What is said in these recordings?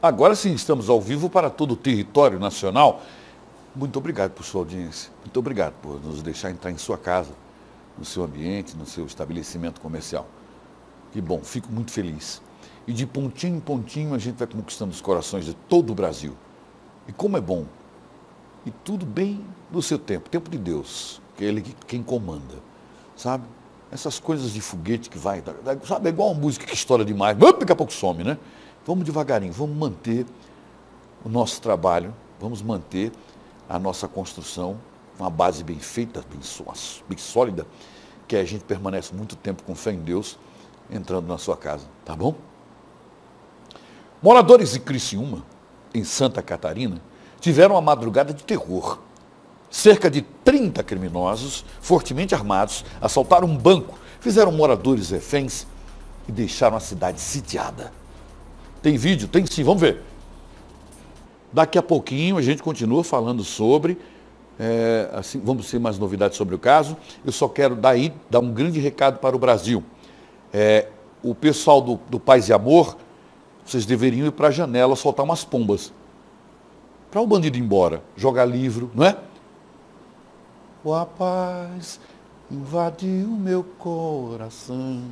Agora sim, estamos ao vivo para todo o território nacional. Muito obrigado por sua audiência. Muito obrigado por nos deixar entrar em sua casa, no seu ambiente, no seu estabelecimento comercial. Que bom, fico muito feliz. E de pontinho em pontinho a gente vai conquistando os corações de todo o Brasil. E como é bom. E tudo bem no seu tempo, tempo de Deus, que é Ele quem comanda. Sabe? Essas coisas de foguete que vai, sabe, é igual uma música que estoura demais, daqui a pouco some, né? Vamos devagarinho, vamos manter o nosso trabalho, vamos manter a nossa construção, uma base bem feita, bem, bem sólida, que a gente permanece muito tempo com fé em Deus, entrando na sua casa, tá bom? Moradores de Criciúma, em Santa Catarina, tiveram uma madrugada de terror. Cerca de 30 criminosos, fortemente armados, assaltaram um banco, fizeram moradores reféns e deixaram a cidade sitiada. Tem vídeo? Tem sim, vamos ver. Daqui a pouquinho a gente continua falando sobre, é, assim, vamos ter mais novidades sobre o caso. Eu só quero daí dar um grande recado para o Brasil. É, o pessoal do, do Paz e Amor, vocês deveriam ir para a janela soltar umas pombas. Para o bandido ir embora, jogar livro, não é? O rapaz invadiu meu coração.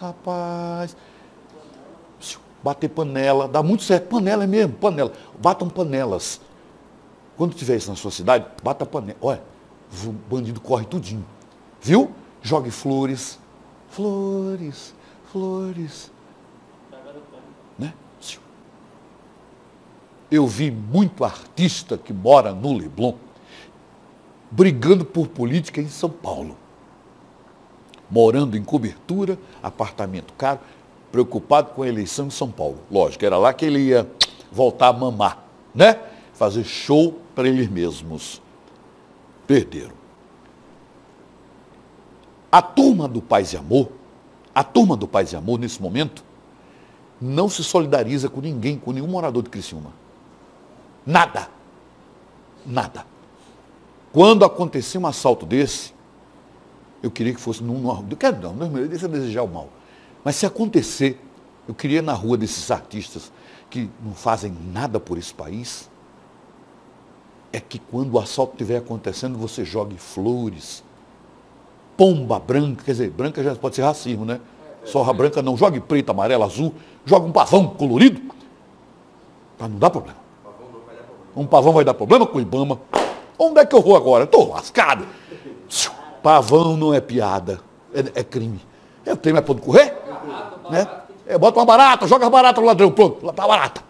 Rapaz bater panela, dá muito certo. Panela é mesmo, panela. Batam panelas. Quando tiver isso na sua cidade, bata panela. Olha, o bandido corre tudinho. Viu? Jogue flores. Flores, flores. Né? Eu vi muito artista que mora no Leblon brigando por política em São Paulo. Morando em cobertura, apartamento caro preocupado com a eleição em São Paulo. Lógico, era lá que ele ia voltar a mamar, né? Fazer show para eles mesmos. Perderam. A turma do Paz e Amor, a turma do Paz e Amor, nesse momento, não se solidariza com ninguém, com nenhum morador de Criciúma. Nada. Nada. Quando acontecer um assalto desse, eu queria que fosse num. Não quero não, não deixa eu desejar o mal. Mas se acontecer, eu queria na rua desses artistas que não fazem nada por esse país, é que quando o assalto estiver acontecendo, você jogue flores, pomba branca, quer dizer, branca já pode ser racismo, né? Sorra branca não, jogue preto, amarelo, azul, jogue um pavão colorido, para não dar problema. Um pavão vai dar problema com o Ibama. Onde é que eu vou agora? Estou lascado. Pavão não é piada, é, é crime. Eu tenho mais ponto correr? Né? É, bota uma barata, joga a barata no ladrão, pronto, tá barata.